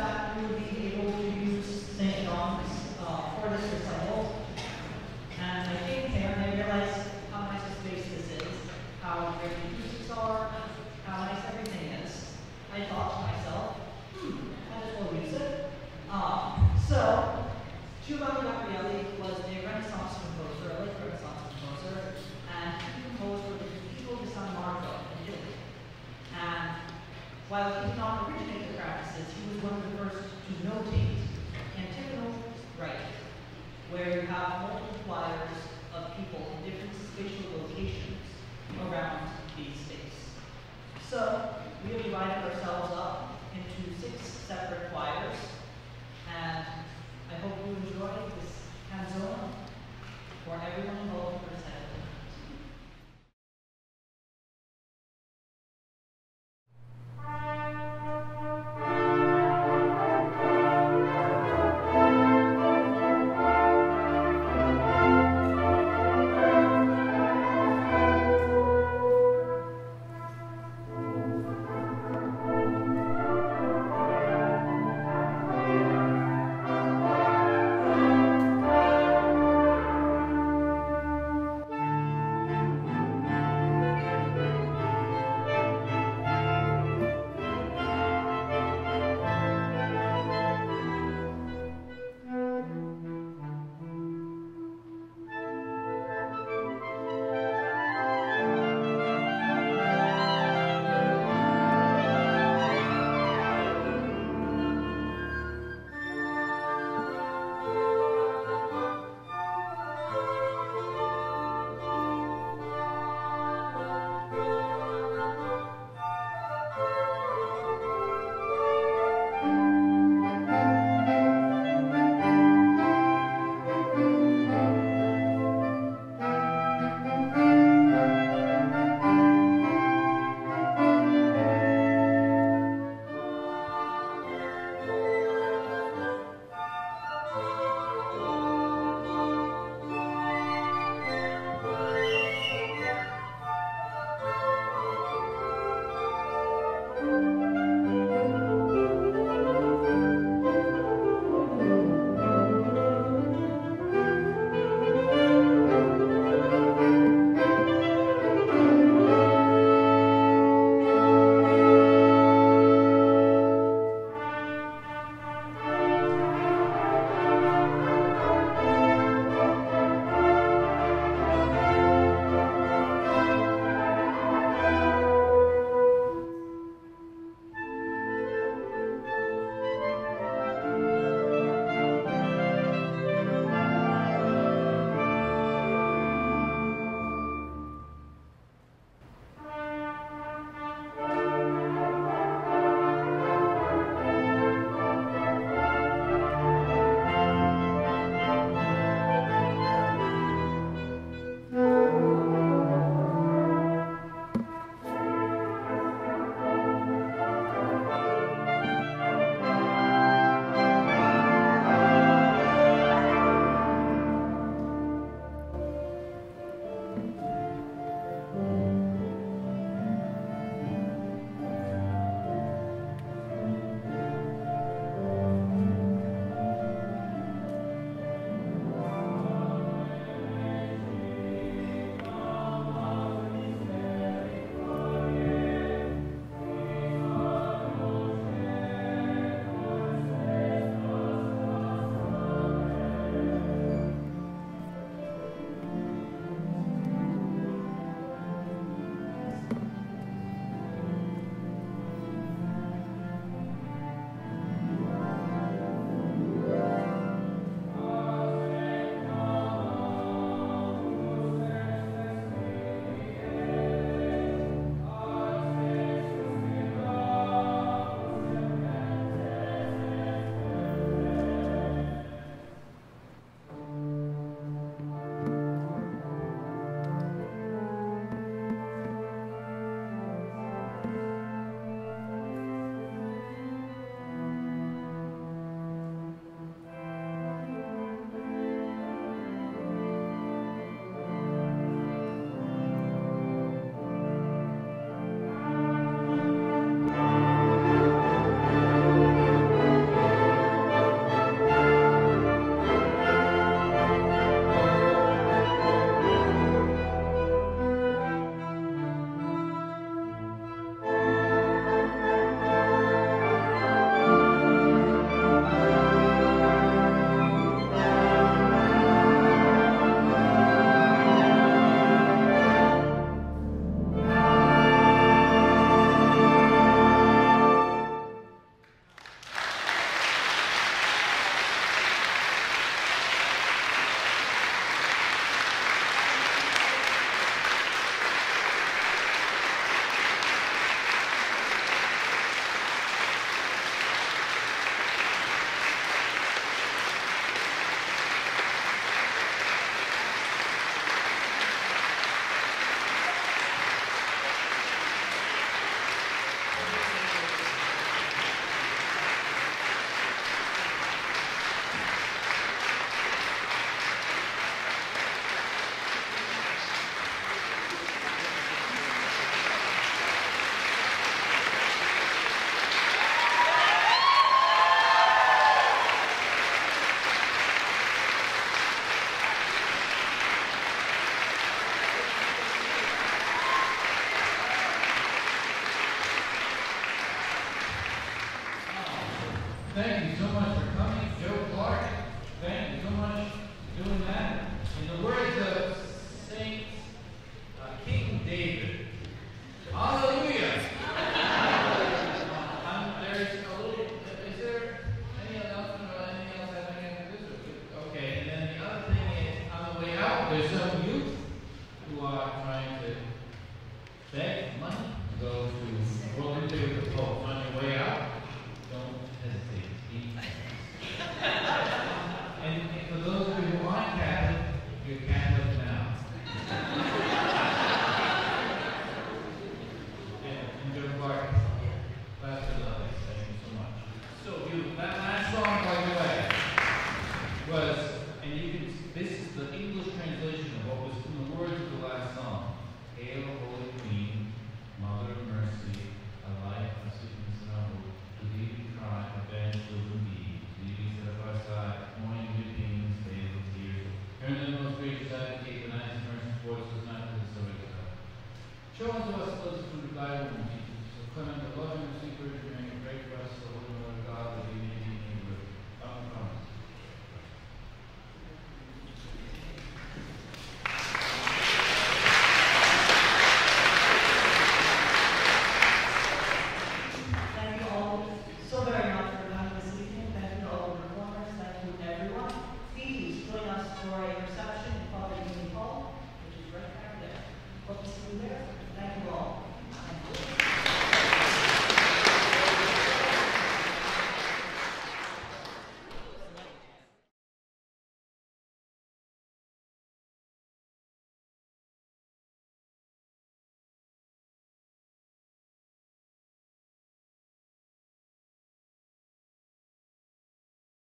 that we would be able to use St. John's uh, for this recital. And I came here and I realized how nice a space this is, how great the teachers are, how nice everything is. I thought about trying to beg money, go to broken pay with the Pope, find your way out, don't hesitate. and, and for those of you who aren't Catholic, you're Catholic.